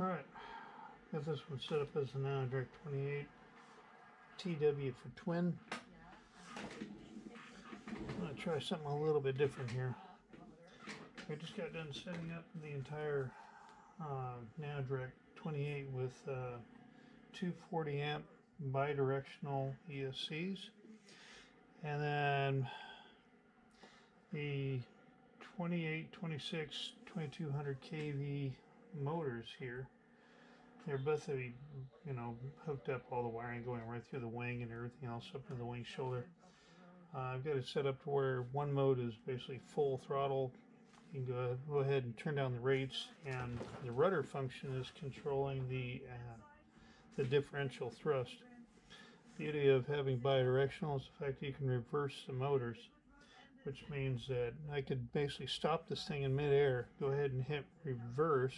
Alright, got this one set up as a Nano 28 TW for twin. I'm going to try something a little bit different here. I just got done setting up the entire uh, Nano Drak 28 with uh, 240 amp bidirectional ESCs and then the 28, 26, 2200 kV motors here. They're both, you know, hooked up all the wiring going right through the wing and everything else up to the wing shoulder. Uh, I've got it set up to where one mode is basically full throttle. You can go, go ahead and turn down the rates, and the rudder function is controlling the uh, the differential thrust. Beauty of having bidirectional is the fact that you can reverse the motors, which means that I could basically stop this thing in midair, go ahead and hit reverse,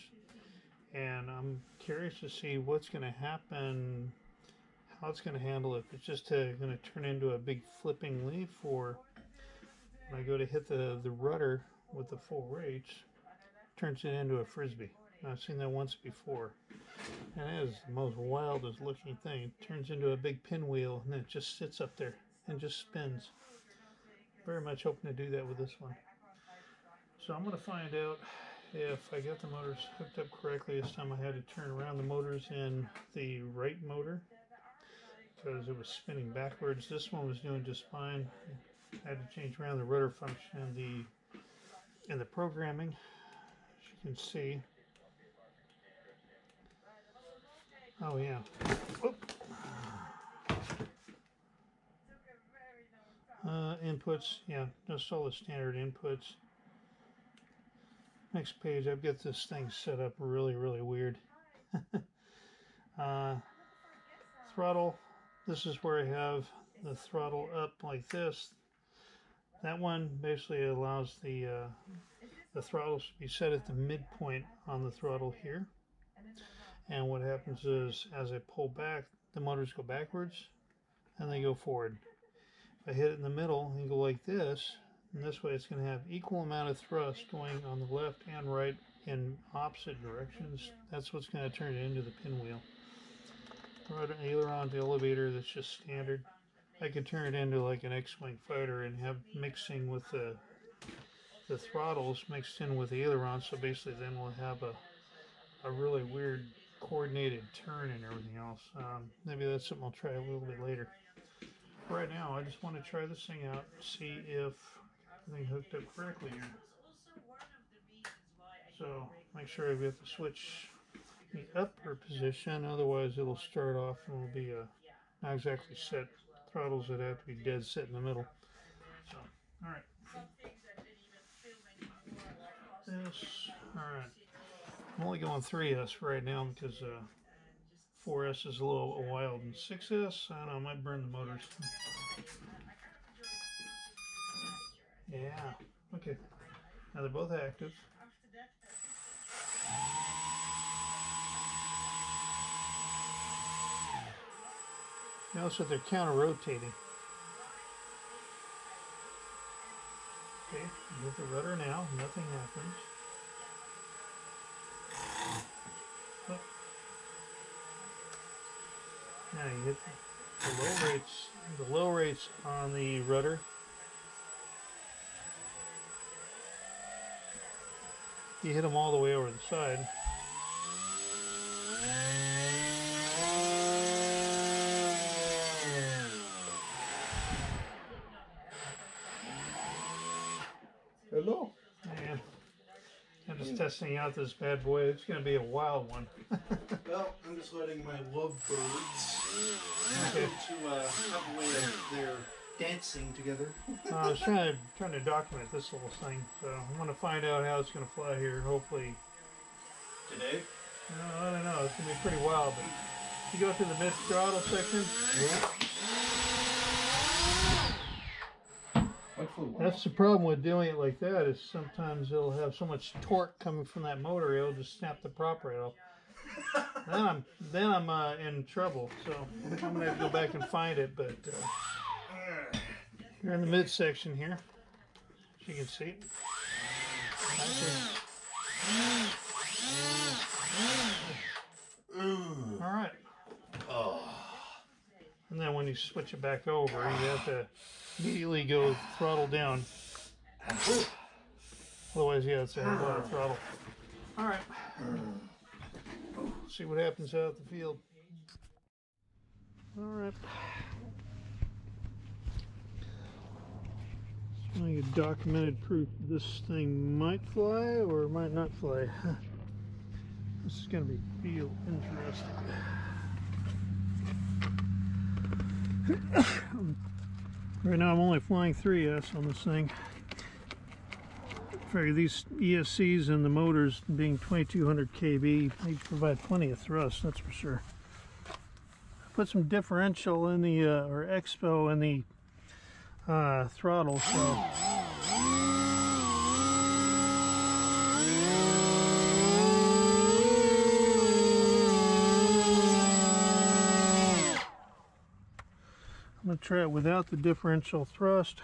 and I'm curious to see what's going to happen, how it's going to handle it. If it's just uh, going to turn into a big flipping leaf, or when I go to hit the, the rudder with the full rates, turns it into a frisbee. I've seen that once before. And it is the most wildest looking thing. It turns into a big pinwheel and it just sits up there and just spins. Very much hoping to do that with this one. So I'm going to find out if I got the motors hooked up correctly. This time I had to turn around the motors in the right motor because it was spinning backwards. This one was doing just fine. I had to change around the rudder function and the and the programming. As you can see, Oh yeah. Uh, inputs, yeah, just all the standard inputs. Next page, I've got this thing set up really, really weird. uh, throttle, this is where I have the throttle up like this. That one basically allows the, uh, the throttles to be set at the midpoint on the throttle here. And what happens is, as I pull back, the motors go backwards and they go forward. If I hit it in the middle and go like this, and this way it's going to have equal amount of thrust going on the left and right in opposite directions. That's what's going to turn it into the pinwheel. An aileron to elevator that's just standard. I could turn it into like an X-wing fighter and have mixing with the the throttles mixed in with the aileron. So basically, then we'll have a a really weird coordinated turn and everything else. Um, maybe that's something I'll try a little bit later. Right now, I just want to try this thing out, see if everything hooked up correctly here. So make sure I've got the switch the upper position, otherwise it'll start off and it'll be a, not exactly set throttles that have to be dead set in the middle. So, all right. This, all right. I'm only going 3S right now because uh, 4S is a little wild. And 6S, I don't know, I might burn the motors. Yeah, okay. Now they're both active. Notice that they're counter-rotating. Okay, hit the rudder now, nothing happens. Oh. Now you hit the low rates, the low rates on the rudder. You hit them all the way over the side. Hello. Yeah. I'm just testing out this bad boy. It's going to be a wild one. well, I'm just letting my lovebirds okay. to uh, have a way of their dancing together. uh, I was trying to trying to document this little thing, so I'm going to find out how it's going to fly here. Hopefully today. Uh, I don't know. It's going to be pretty wild, but you go through the mid throttle section. Yeah. That's the problem with doing it like that is sometimes it'll have so much torque coming from that motor it'll just snap the prop rail. then I'm then I'm uh, in trouble. So I'm gonna have to go back and find it. But uh, you're in the midsection here. As you can see. All right. Oh. And then when you switch it back over, you have to immediately go throttle down. Otherwise, yeah, it's a lot of throttle. All right. See what happens out at the field. All right. Documented proof this thing might fly or might not fly. This is going to be real interesting. right now I'm only flying 3S on this thing. Figure these ESCs and the motors being 2200 kV, they provide plenty of thrust, that's for sure. Put some differential in the, uh, or expo in the uh, throttle, so I'm going to try it without the differential thrust.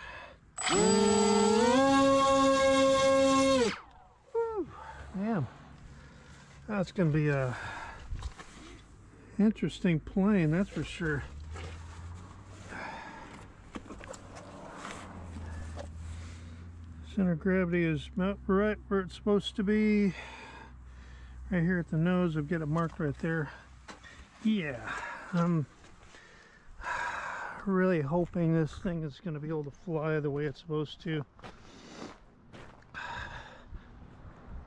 Damn. That's going to be a interesting plane, that's for sure. Center of gravity is about right where it's supposed to be. Right here at the nose, I've got it marked right there. Yeah, I'm really hoping this thing is going to be able to fly the way it's supposed to.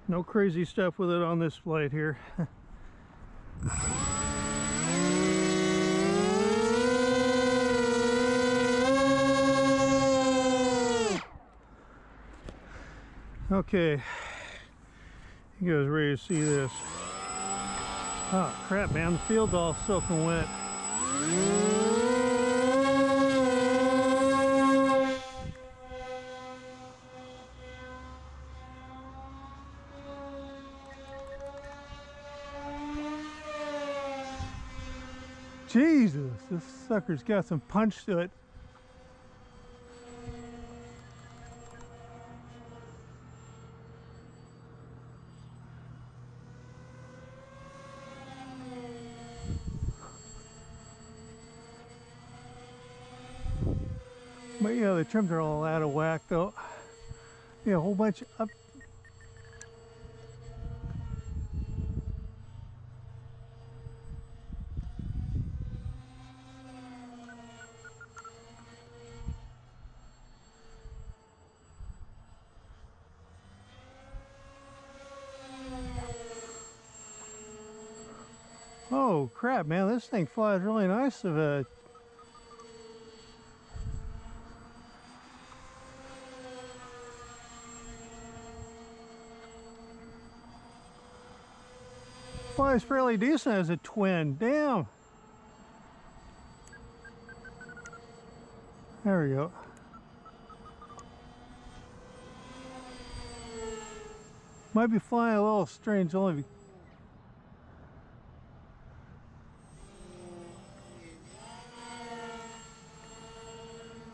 No crazy stuff with it on this flight here. Okay, you guys ready to see this? Oh crap man, the field's all soaking wet. Jesus, this sucker's got some punch to it. Trims are all out of whack though. Yeah, a whole bunch up. Oh crap, man, this thing flies really nice of a flies fairly decent as a twin. Damn. There we go. Might be flying a little strange only.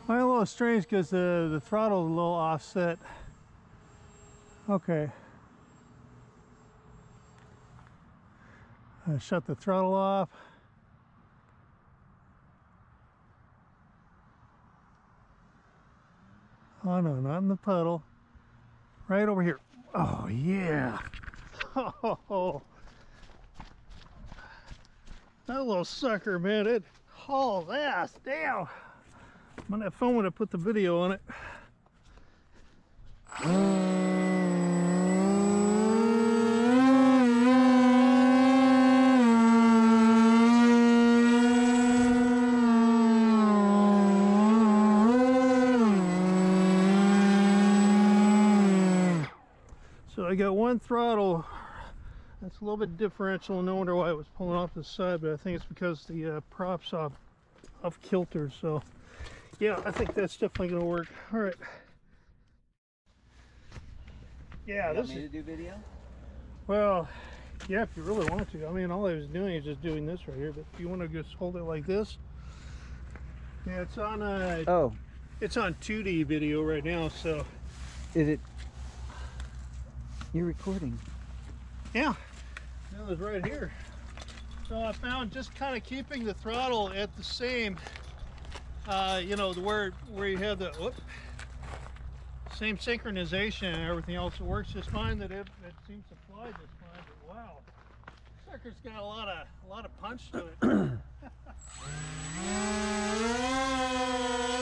Might a little strange because the, the throttle's a little offset. Okay. Uh, shut the throttle off. Oh no, not in the puddle. Right over here. Oh yeah. Oh, that little sucker, man, it hauls ass. Damn. I'm have fun when I put the video on it. I got one throttle that's a little bit differential. No wonder why it was pulling off the side, but I think it's because the uh, props off off kilter. So yeah, I think that's definitely gonna work. All right. Yeah, You this is to do video? well. Yeah, if you really want to. I mean, all I was doing is just doing this right here. But if you want to just hold it like this, yeah, it's on uh, Oh, it's on 2D video right now. So is it? You're recording. Yeah, it was right here. So I found just kind of keeping the throttle at the same uh, you know, the where where you have the whoop, same synchronization and everything else, it works just fine. That it, it seems to fly just fine. But wow, sucker's got a lot of a lot of punch to it.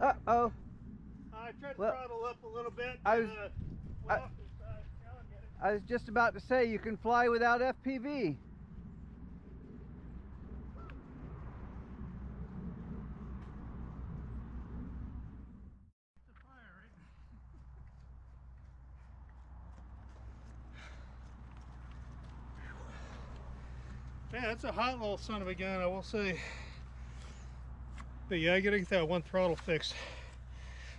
Uh oh. I tried to Well, throttle up a little bit. I was- uh, well, it's, you. I was just about to say you can fly without FPV. It's a fire, right? Man, that's a hot little son of a gun, I will say. But yeah, I gotta get that one throttle fixed.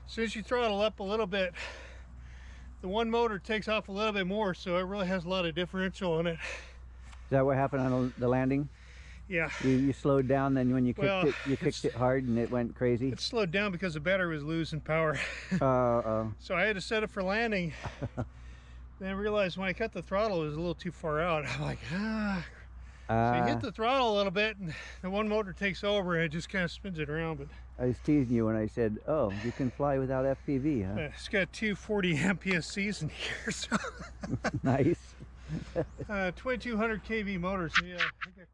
As soon as you throttle up a little bit, the one motor takes off a little bit more, so it really has a lot of differential on it. Is that what happened on the landing? Yeah, You, you slowed down, then when you kicked Well, it, you kicked it hard and it went crazy. it slowed down because the battery was losing power. Uh oh. So I had to set it for landing. then I realized when I cut the throttle, it was a little too far out. I'm like, ah. So you Uh, hit the throttle a little bit, and the one motor takes over, and it just kind of spins it around. But I was teasing you when I said, "Oh, you can fly without FPV, uh, huh?" it's got two 40 amp ESCs in here, so nice. uh, 2200 kV motors. Yeah, I got